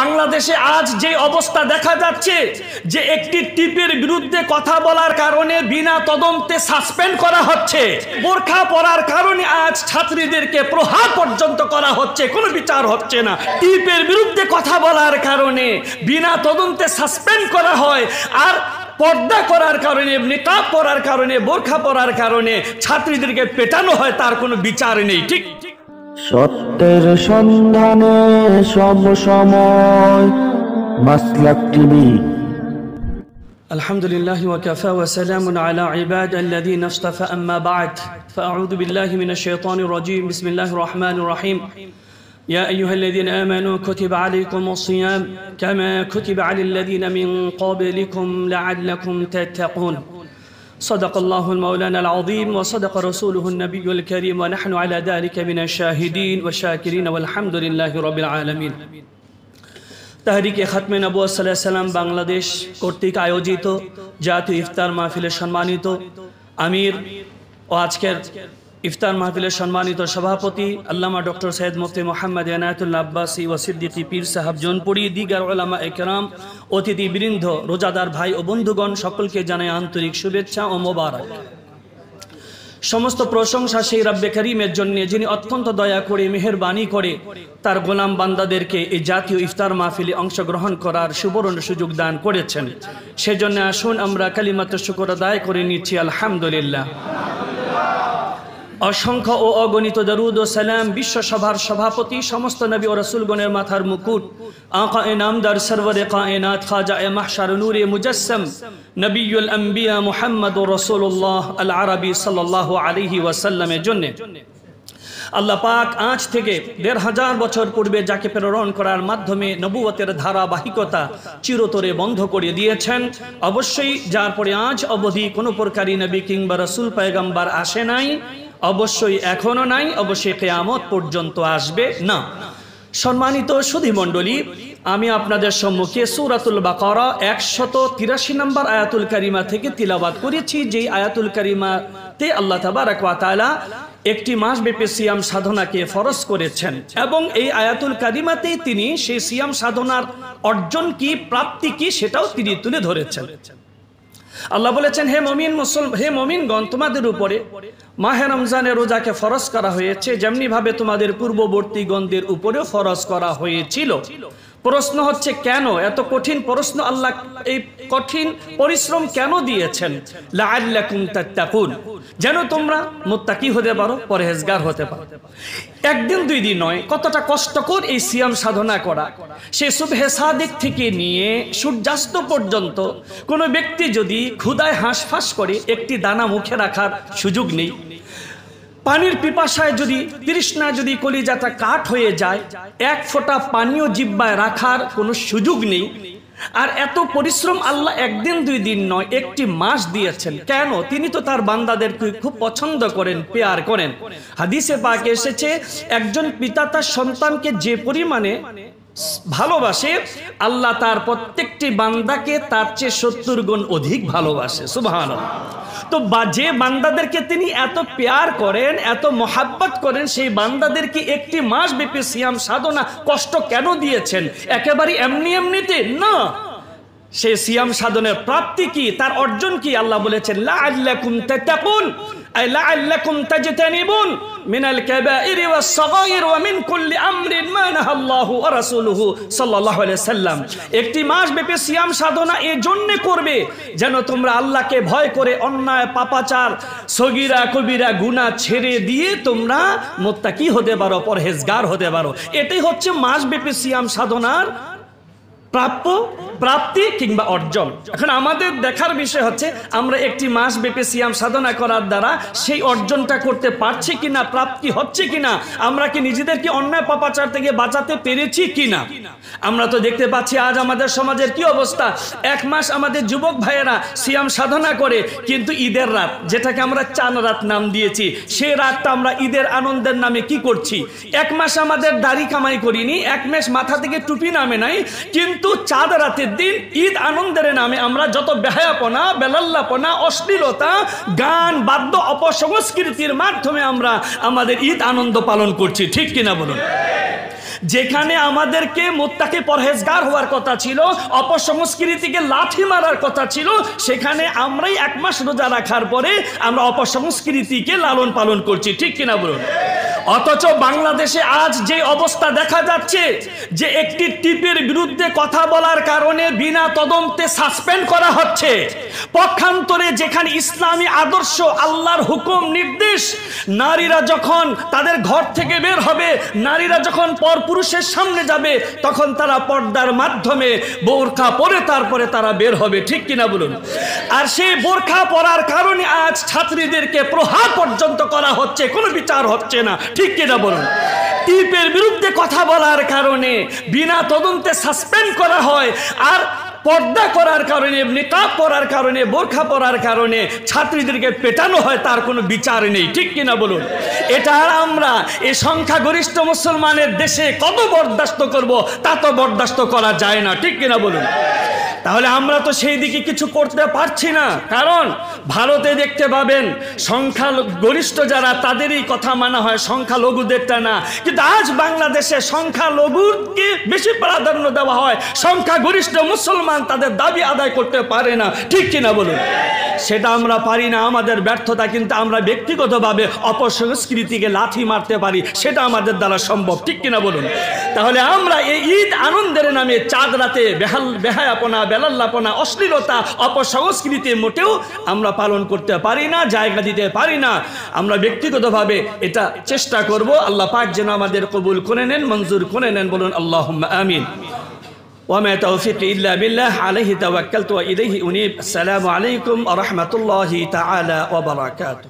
বাংলাদেশে আজ যে অবস্থা দেখা যাচ্ছে, যে একটি টিপের বিরুদ্ধে কথা বলার কারণে বিনা তদন্তে সাসপেন্ড করা হচ্ছে, বোরখা পরার কারণে আজ ছাত্রীদেরকে প্রহার পর্যন্ত করা হচ্ছে, কোনো বিচার হচ্ছে না। টিপের বিরুদ্ধে কথা বলার কারণে বিনা তদন্তে সাসপেন্ড করা হয়, আর পর্দা করার কারণে নিকাব পরার কারণে, বোরখা পরার কারণে ছাত্রীদেরকে পেটানো হয়, তার কোনো বিচার নেই, ঠিক? সত্যের সন্ধানে সব সময় মাসলাক টিভি الحمد لله وكفى وسلام على عباد الذين اصطفى أما بعد فأعوذ بالله من الشيطان الرجيم بسم الله الرحمن الرحيم يا أيها الذين آمنوا كتب عليكم الصيام كما كتب على الذين من قبلكم لعلكم تتقون صدق الله المولانا العظيم وصدق رسوله النبي الكريم ونحن على ذلك من الشاهدين والشاكرين والحمد لله رب العالمين তাহরিকে খাতমে নবু সাল্লাম বাংলাদেশ কর্তৃক আয়োজিত জাতীয় ইফতার মাহফিলের সম্মানিত আমির ও আজকের ইফতার মাহফিলের সম্মানিত সভাপতি, আল্লামা ডক্টর সৈয়দ মুফতি মোহাম্মদ এনায়তুল্লা আব্বাসী ও সিদ্দিকী পীর সাহাব জোনপুরি, দিগার ওলামা একরাম, অতিথিবৃন্দ, রোজাদার ভাই ও বন্ধুগণ, সকলকে জানায় আন্তরিক শুভেচ্ছা ও মোবারক। সমস্ত প্রশংসা সেই রাব্বে করিমের জন্য, যিনি অত্যন্ত দয়া করে, মেহরবানি করে তার গোলাম বান্দাদেরকে এই জাতীয় ইফতার মাহফিলে অংশগ্রহণ করার সুবর্ণ সুযোগ দান করেছেন। সেজন্য আসুন আমরা কালিমাত্র শুকর আদায় করে নিচ্ছি, আলহামদুলিল্লাহ। অসংখ্য ও অগণিত দরুদ ও সালাম বিশ্বসভার সভাপতি, সমস্ত নবী ও রসুলগণের মাথার মুকুট। আঁকা এ নামদার সরবরে কায়নাত খাজা এ মাহশার নূরে মুজাসম নবীল আম্বিয়া মুহাম্মদ ও রসুল্লাহ আল আরবি সাল্লাহ আলিহি ওয়াসাল্লামের জন্য। আল্লাহ পাক আজ থেকে দেড় হাজার বছর পূর্বে যাকে প্রেরণ করার মাধ্যমে নবুয়তের ধারাবাহিকতা চিরতরে বন্ধ করে দিয়েছেন। অবশ্যই যার পরে আজ অবধি কোনো প্রকারই নবী কিংবা রসুল, পায়গাম্বার আসে নাই। অবশ্যই এখনও নাই, অবশ্যই কেয়ামত পর্যন্ত আসবে না। সম্মানিত সুধী মণ্ডলী আমি আপনাদের সম্মুখে সুরাতুল বাকরা একশত তিরাশি নম্বর আয়াতুল কারিমা থেকে তিলাবাত করেছি, যেই আয়াতুল কারিমাতে আল্লাহ তাবারাক ওয়া একটি মাস ব্যাপী সিয়াম সাধনাকে ফরজ করেছেন এবং এই আয়াতুল কারিমাতেই তিনি সেই সিয়াম সাধনার অর্জন কি, প্রাপ্তি কি, সেটাও তিনি তুলে ধরেছেন। আল্লাহ বলেছেন, হে মমিন মুসল, হে মমিনগণ, তোমাদের উপরে মাহে রমজানের রোজাকে ফরজ করা হয়েছে, যেমনিভাবে তোমাদের পূর্ববর্তী গণদের উপরেও ফরজ করা হয়েছিল। প্রশ্ন হচ্ছে কেন? এত কঠিন প্রশ্ন আল্লাহ এই কঠিন পরিশ্রম কেন দিয়েছেন? যেন তোমরা মুত্তাকি হতে পারো, পরহেজগার হতে পারো। একদিন দুই দিন নয়, কতটা কষ্টকর এই সিয়াম সাধনা করা। সে সুবহে সাদিক থেকে নিয়ে সূর্যাস্ত পর্যন্ত কোনো ব্যক্তি যদি ক্ষুদায় হাঁসফাঁস করে, একটি দানা মুখে রাখার সুযোগ নেই। পানির পিপাসায় যদি তৃষ্ণা যদি কলিজাটা কাঠ হয়ে যায়, এক ফোঁটা পানীয় জিব্বায় রাখার কোনো সুযোগ নেই। আর এত পরিশ্রম আল্লাহ একদিন দুই দিন নয়, একটি মাস দিয়েছেন। কেন? তিনি তো তার বান্দাদেরকে খুব পছন্দ করেন, পেয়ার করেন। হাদিসে পাকে এসেছে, একজন পিতা তার সন্তানকে যে পরিমাণে ভালোবাসে, আল্লাহ তার প্রত্যেকটি বান্দাকে তার চেয়ে সত্তর গুণ অধিক ভালোবাসে। সুবাহান তো যে বান্দাদেরকে তিনি এত পেয়ার করেন, এত মহাব্বত করেন, সেই বান্দাদেরকে একটি মাস ব্যাপী সিয়াম, সাধনা, কষ্ট কেন দিয়েছেন? একেবারে এমনি এমনিতে? না। সে সিয়াম, সাধনের প্রাপ্তি কি? তার অর্জন কি? আল্লাহ বলেছেন লা আল্লাকুম তাতাকুন আল্লাকুম তাজতানিবুন মিনাল কাবাইরি ওয়াস সাগাইর ওয়া মিন কুল্লি আমরিন মা নাহাল্লাহু ওয়া রাসূলুহু সাল্লাল্লাহু আলাইহি সাল্লাম একটি মাস ব্যাপী সিয়াম সাধনা এই জন্য করবে যেন তোমরা আল্লাহকে ভয় করে অন্যায়, পাপাচার, সগীরা, কবিরা, গুনাহ ছেড়ে দিয়ে তোমরা মুত্তাকি হতে পারো, পরহেজগার হতে পারো। এটাই হচ্ছে মাস ব্যাপী সিয়াম সাধনার প্রাপ্য, প্রাপ্তি কিংবা অর্জন। এখন আমাদের দেখার বিষয় হচ্ছে, আমরা একটি মাস ব্যাপী সিয়াম সাধনা করার দ্বারা সেই অর্জনটা করতে পারছি কিনা, প্রাপ্তি হচ্ছে কিনা, আমরা কি নিজেদেরকে অন্যায় পাপাচার থেকে বাঁচাতে পেরেছি কিনা? আমরা তো দেখতে পাচ্ছি আজ আমাদের সমাজের কি অবস্থা। এক মাস আমাদের যুবক ভাইয়েরা সিয়াম সাধনা করে, কিন্তু ঈদের রাত, যেটাকে আমরা চান রাত নাম দিয়েছি, সে রাতটা আমরা ঈদের আনন্দের নামে কি করছি? এক মাস আমাদের দাড়ি কামাই করিনি, এক মাস মাথা থেকে টুপি নামে নাই, কিন্তু চাঁদ রাতের দিন ঈদ আনন্দের নামে আমরা যত বেহায়াপনা, বেলাল্লাপনা, অশ্লীলতা, গান, বাদ্য অপসংস্কৃতির মাধ্যমে আমরা আমাদের ঈদ আনন্দ পালন করছি। ঠিক কিনা বলুন? যেখানে আমাদেরকে মোত্তাকে পরহেজগার হওয়ার কথা ছিল, অপসংস্কৃতিকে লাঠি মারার কথা ছিল, সেখানে আমরাই এক মাস রোজা রাখার পরে আমরা অপসংস্কৃতিকে লালন পালন করছি। ঠিক কিনা বলুন? অথচ বাংলাদেশে আজ যে অবস্থা দেখা যাচ্ছে, যে একটি টিপের বিরুদ্ধে কথা বলার কারণে বিনা তদন্তে সাসপেন্ড করা হচ্ছে। পক্ষান্তরে যেখানে ইসলামী আদর্শ আল্লাহর হুকুম, নির্দেশ, নারীরা যখন তাদের ঘর থেকে বের হবে, নারীরা যখন পরপুরুষের সামনে যাবে, তখন তারা পর্দার মাধ্যমে বোরখা পরে তারপরে তারা বের হবে। ঠিক কিনা বলুন? আর সেই বোরখা পরার কারণে আজ ছাত্রীদেরকে প্রহার পর্যন্ত করা হচ্ছে, কোনো বিচার হচ্ছে না। ঠিক কিনা বলুন? টিপের বিরুদ্ধে কথা বলার কারণে, বিনা তদন্তে সাসপেন্ড করা হয়, আর পর্দা করার কারণে নিকাব পরার কারণে, বোরখা পরার কারণে ছাত্রীদেরকে পেটানো হয়, তার কোনো বিচার নেই। ঠিক কিনা বলুন? এটা আর আমরা এই সংখ্যাগরিষ্ঠ মুসলমানের দেশে কত বরদাস্ত করব, তা তো বরদাস্ত করা যায় না। ঠিক কিনা বলুন? তাহলে আমরা তো সেই দিকে কিছু করতে পারছি না। কারণ ভারতে দেখতে পাবেন সংখ্যা গরিষ্ঠ যারা, তাদেরই কথা মানা হয় সংখ্যালঘুদেরটা না। কিন্তু আজ বাংলাদেশে সংখ্যালঘুকে বেশি প্রাধান্য দেওয়া হয়। সংখ্যাগরিষ্ঠ মুসলমান তাদের দাবি আদায় করতে পারে না। ঠিক কিনা বলুন? সেটা আমরা পারি না, আমাদের ব্যর্থতা কিন্তু আমরা ব্যক্তিগতভাবে অপসংস্কৃতিকে লাথি মারতে পারি, সেটা আমাদের দ্বারা সম্ভব। ঠিক কিনা বলুন? তাহলে আমরা এই ঈদ আনন্দের নামে চাঁদ রাতে বেহাল বেহায়াপনা বেলাল্লাপনা অশ্লীলতা অপসংস্কৃতি মোটেও আমরা পালন করতে পারি না জায়গা দিতে পারি না আমরা ব্যক্তিগতভাবে এটা চেষ্টা করব আল্লাহ পাক যেন আমাদের কবুল করে নেন মঞ্জুর করে নেন বলুন আল্লাহ আমিন وما توفيقي إلا بالله عليه توكلت وإليه أنيب السلام عليكم ورحمة الله تعالى وبركاته